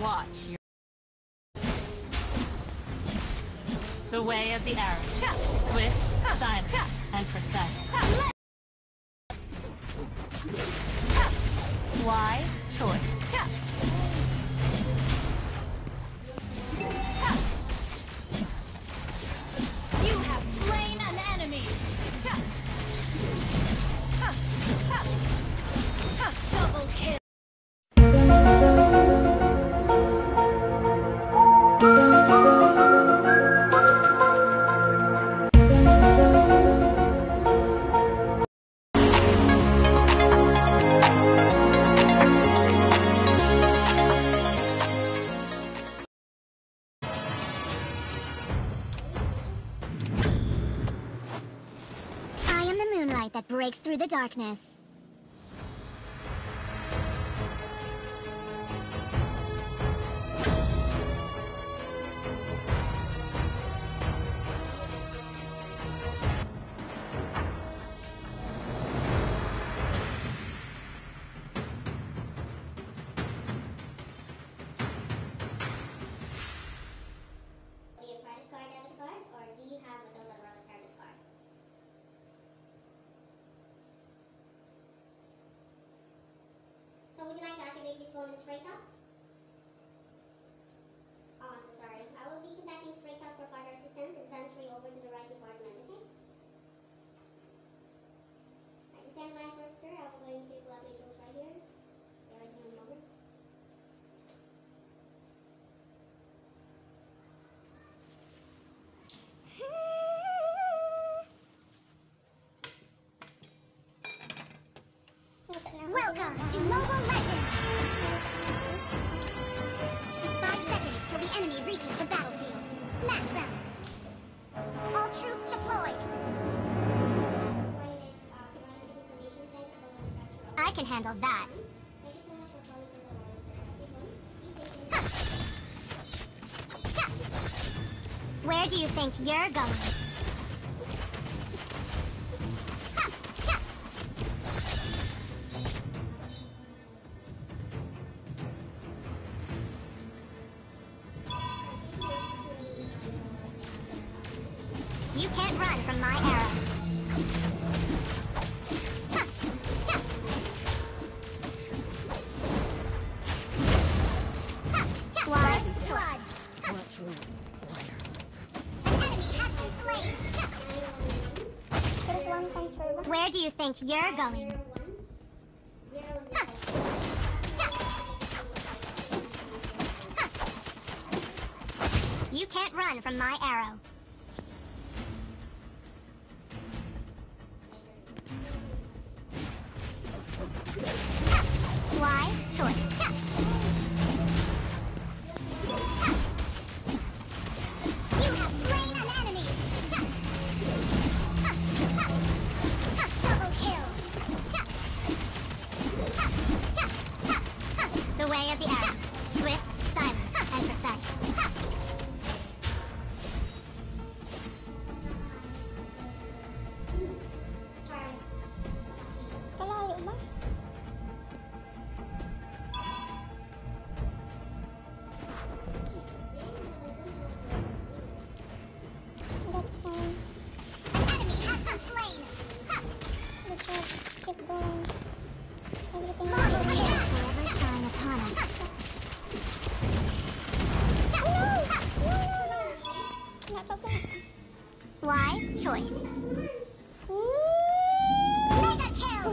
Watch The way of the arrow. Swift, silent, and precise. Wise moonlight that breaks through the darkness. In Spray Talk? Oh, I'm so sorry. I will be contacting Spray Talk for further assistance and transfer you over to the right department, okay? I just stand by first, sir. I will going to update those right here. Bear with me a moment. Welcome to Mobile Legends! The battlefield. Smash them! All troops deployed! I can handle that. Where do you think you're going? Run from my arrow. Where do you think you're going? You can't run from my arrow. Way of the arrow. Swift, silent, and precise. That's fine. Wise choice. Mega kill.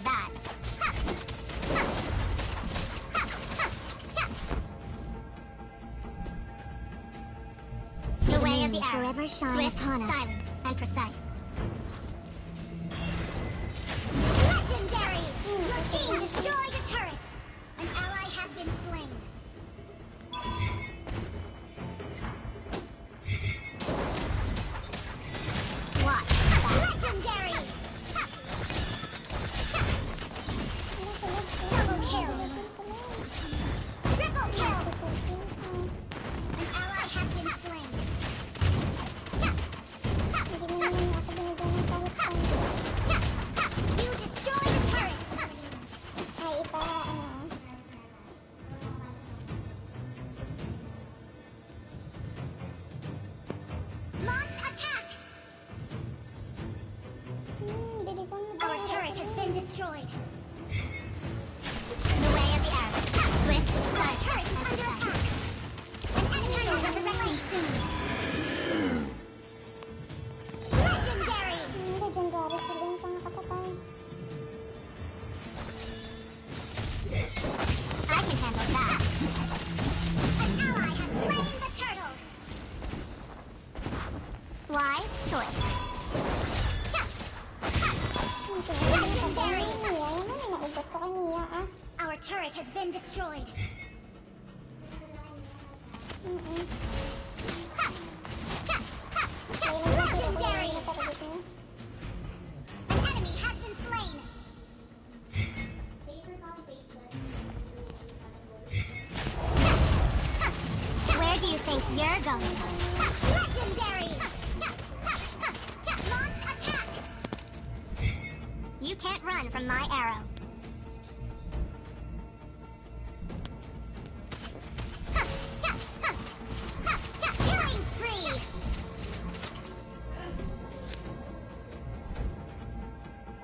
of that. The way of the arrow, forever shine swift, upon us. silent, and precise. Legendary! Your team destroyed a turret! An ally has been slain. been destroyed. The way of the arrow. Swift, Our turret is under attack. An enemy has a soon. You can't run from my arrow.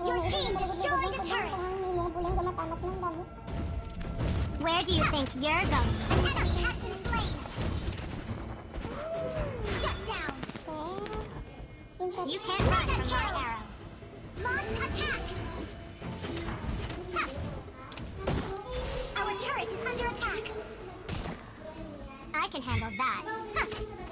Your team destroyed turret! Where do you think you're going? Enemy has been slain! You can't run from my arrow. Launch attack! Ha. Our turret is under attack. I can handle that. Ha.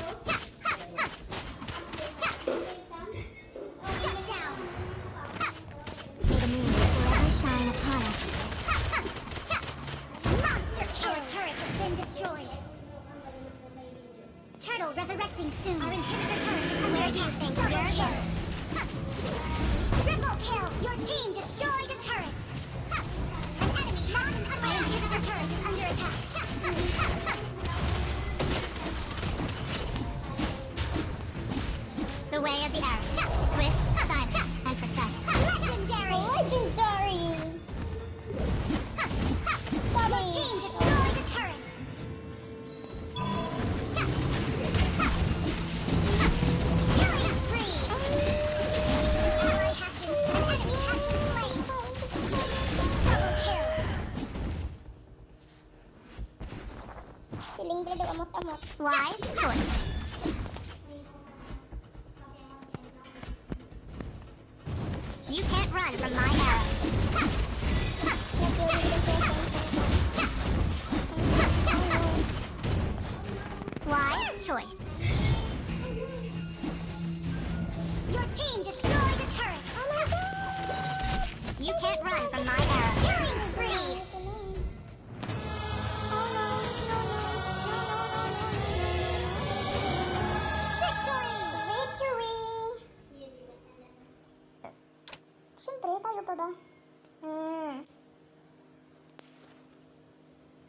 run from my arrows.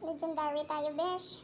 Legendary tayo, besh.